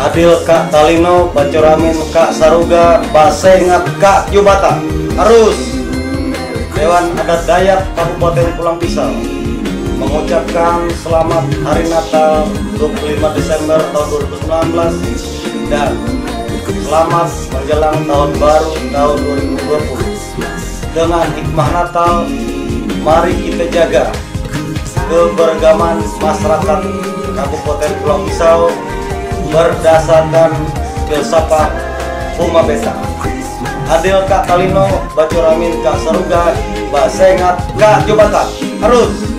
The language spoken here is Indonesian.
Adil Kak Talino, Bacuramin Kak Saruga, Basengat Kak Yubata. Harus Dewan Adat Dayak Kabupaten Pulang Pisau mengucapkan selamat Hari Natal 25 Desember tahun 2019 dan selamat menjelang tahun baru tahun 2020. Dengan hikmah Natal, mari kita jaga keberagaman masyarakat Kabupaten Pulau Pisau berdasarkan filsafat Puma Beta. Adil Kak Kalino, Bacuramin Kak Saruga, Basengat Kak Jobatan. Harus